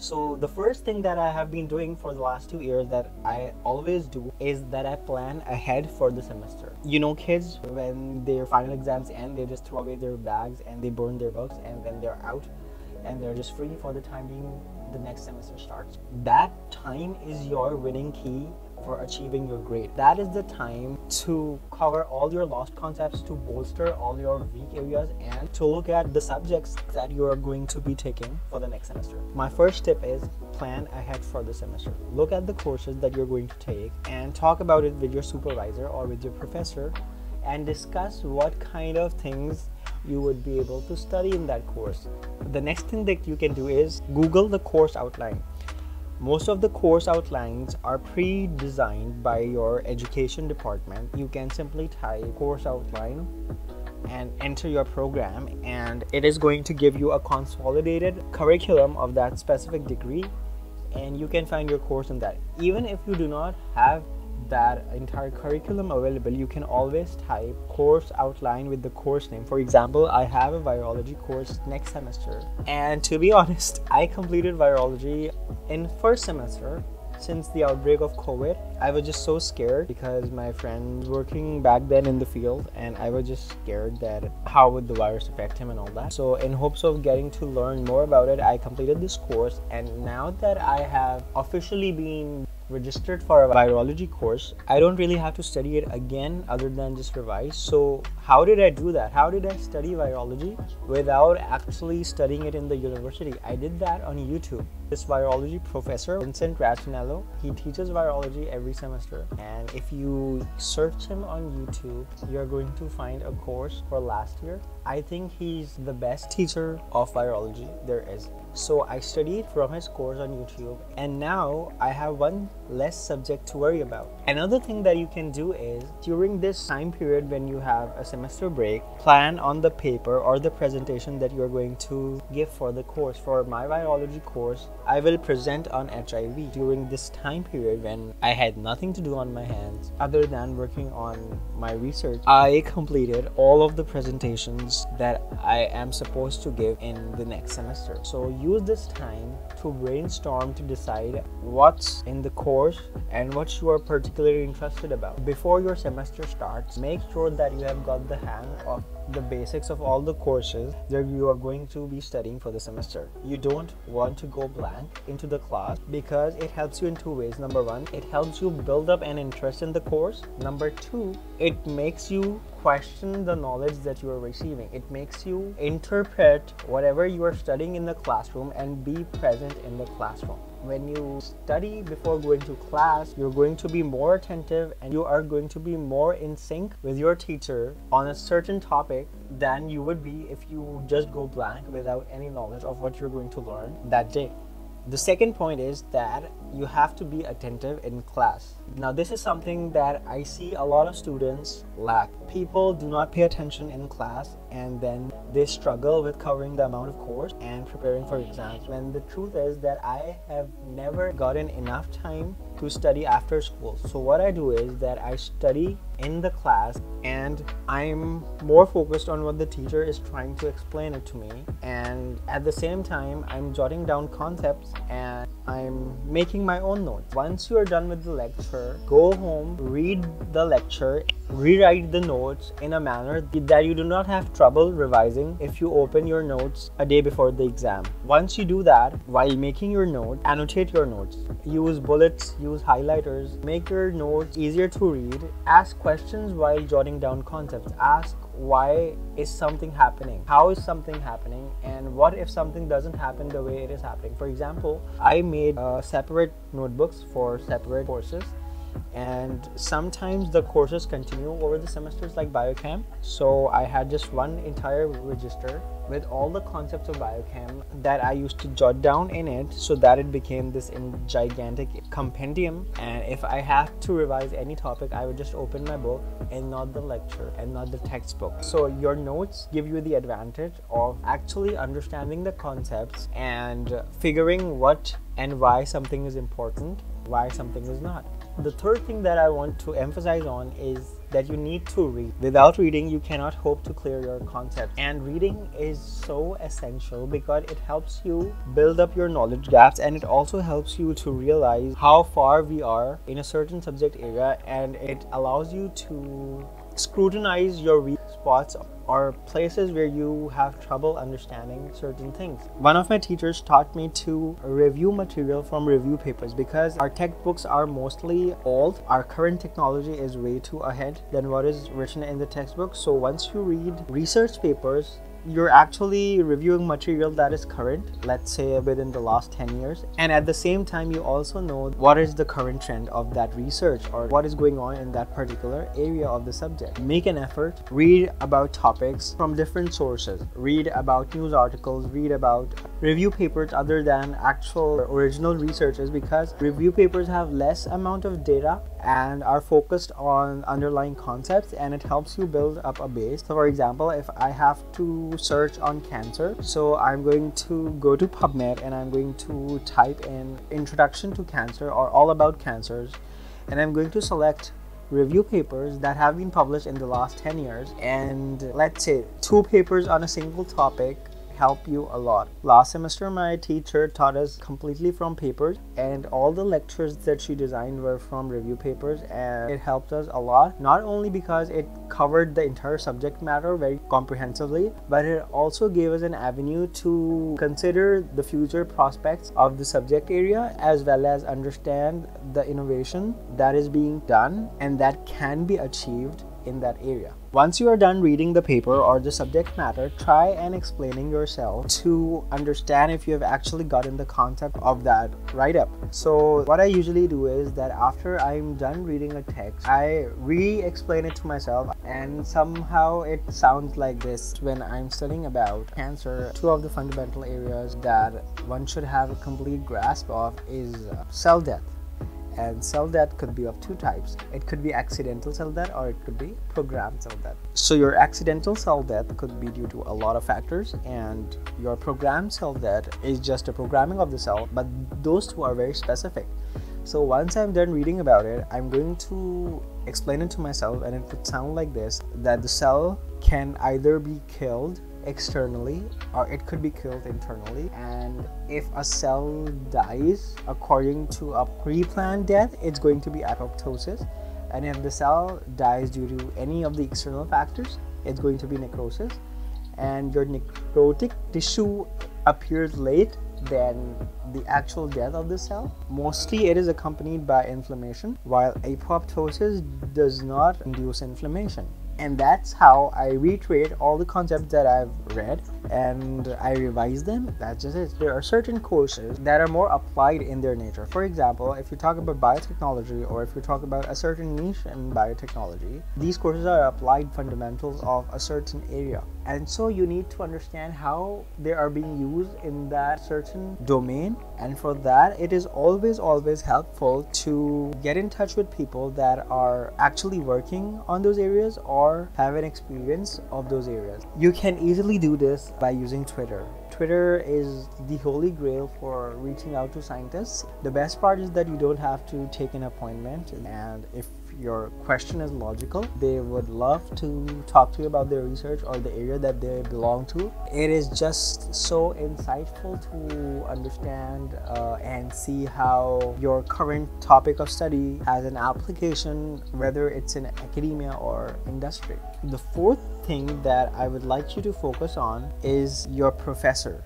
So the first thing that I have been doing for the last two years that I always do is that I plan ahead for the semester. You know, kids when their final exams end, they just throw away their bags and they burn their books and then they're out and they're just free for the time being. The next semester starts. That time is your winning key for achieving your grade. That is the time to cover all your lost concepts, to bolster all your weak areas, and to look at the subjects that you are going to be taking for the next semester. My first tip is plan ahead for the semester. Look at the courses that you're going to take and talk about it with your supervisor or with your professor and discuss what kind of things you would be able to study in that course. The next thing that you can do is Google the course outline most of the course outlines are pre-designed by your education department. You can simply type course outline and enter your program and it is going to give you a consolidated curriculum of that specific degree and you can find your course in that. Even if you do not have that entire curriculum available you can always type course outline with the course name. For example i have a virology course next semester. And to be honest i completed virology in first semester since the outbreak of covid. I was just so scared because my friend working back then in the field and i was just scared that how would the virus affect him and all that. So in hopes of getting to learn more about it i completed this course. And now that i have officially been registered for a virology course, I don't really have to study it again other than just revise. So, how did I do that? How did I study virology without actually studying it in the university? I did that on YouTube. This virology professor, Vincent Racaniello, he teaches virology every semester. And if you search him on YouTube, you're going to find a course for last year. I think he's the best teacher of virology there is. So I studied from his course on YouTube, and now I have one less subject to worry about. Another thing that you can do is during this time period when you have a semester break, plan on the paper or the presentation that you're going to give for the course. For my biology course, I will present on HIV during this time period when I had nothing to do on my hands other than working on my research. I completed all of the presentations that I am supposed to give in the next semester. So use this time to brainstorm to decide what's in the course and what you are particularly interested about. Before your semester starts, make sure that you have got the hang of the basics of all the courses that you are going to be studying for the semester. You don't want to go blank into the class because it helps you in two ways. Number one, it helps you build up an interest in the course. Number two, it makes you question the knowledge that you are receiving. It makes you interpret whatever you are studying in the classroom and be present in the classroom when you study before going to class, you're going to be more attentive and you are going to be more in sync with your teacher on a certain topic than you would be if you just go blank without any knowledge of what you're going to learn that day. The second point is that you have to be attentive in class. Now, this is something that I see a lot of students lack. People do not pay attention in class and then they struggle with covering the amount of course and preparing for exams. When the truth is that I have never gotten enough time to study after school. So, what I do is that I study in the class and I'm more focused on what the teacher is trying to explain it to me. And at the same time, I'm jotting down concepts and I'm making my own notes. Once you are done with the lecture, go home, read the lecture, rewrite the notes in a manner that you do not have trouble revising if you open your notes a day before the exam. Once you do that, while making your note, annotate your notes. Use bullets, use highlighters, make your notes easier to read. Ask questions while jotting down concepts. Ask why is something happening? How is something happening? And what if something doesn't happen the way it is happening? For example i made uh, separate notebooks for separate courses and sometimes the courses continue over the semesters like biochem so i had just one entire register with all the concepts of biochem that I used to jot down in it so that it became this gigantic compendium. And if I have to revise any topic, I would just open my book and not the lecture and not the textbook. So your notes give you the advantage of actually understanding the concepts and figuring what and why something is important, why something is not. The third thing that I want to emphasize on is that you need to read. Without reading, you cannot hope to clear your concepts. And reading is so essential because it helps you build up your knowledge gaps and it also helps you to realize how far we are in a certain subject area and it allows you to scrutinize your weak spots or places where you have trouble understanding certain things. One of my teachers taught me to review material from review papers because our textbooks are mostly old. Our current technology is way too ahead than what is written in the textbook. So once you read research papers, you're actually reviewing material that is current, let's say within the last 10 years. And at the same time, you also know what is the current trend of that research or what is going on in that particular area of the subject. Make an effort, read about topics from different sources, read about news articles, read about review papers other than actual original researches because review papers have less amount of data and are focused on underlying concepts and it helps you build up a base. So for example, if I have to search on cancer, so I'm going to go to PubMed and I'm going to type in introduction to cancer or all about cancers and I'm going to select review papers that have been published in the last 10 years and let's say two papers on a single topic help you a lot. Last semester, my teacher taught us completely from papers, and all the lectures that she designed were from review papers, and it helped us a lot. Not only because it covered the entire subject matter very comprehensively, but it also gave us an avenue to consider the future prospects of the subject area as well as understand the innovation that is being done and that can be achieved in that area. Once you are done reading the paper or the subject matter, try and explaining yourself to understand if you have actually gotten the concept of that write up. So, what I usually do is that after I'm done reading a text, I re explain it to myself, and somehow it sounds like this when I'm studying about cancer. Two of the fundamental areas that one should have a complete grasp of is uh, cell death and cell death could be of two types. It could be accidental cell death or it could be programmed cell death. So your accidental cell death could be due to a lot of factors and your programmed cell death is just a programming of the cell but those two are very specific. So once i'm done reading about it i'm going to explain it to myself and it would sound like this that the cell can either be killed externally or it could be killed internally. And if a cell dies according to a pre-planned death it's going to be apoptosis. And if the cell dies due to any of the external factors it's going to be necrosis. And your necrotic tissue appears late than the actual death of the cell. Mostly it is accompanied by inflammation, while apoptosis does not induce inflammation and that's how I reiterate all the concepts that I've read and I revise them. That's just it. There are certain courses that are more applied in their nature. For example, if you talk about biotechnology or if you talk about a certain niche in biotechnology, these courses are applied fundamentals of a certain area. And so you need to understand how they are being used in that certain domain. And for that, it is always, always helpful to get in touch with people that are actually working on those areas or have an experience of those areas. You can easily do this by using Twitter. Twitter is the holy grail for reaching out to scientists. The best part is that you don't have to take an appointment, and if your question is logical, they would love to talk to you about their research or the area that they belong to. It is just so insightful to understand uh, and see how your current topic of study has an application, whether it's in academia or industry. The fourth thing that I would like you to focus on is your professor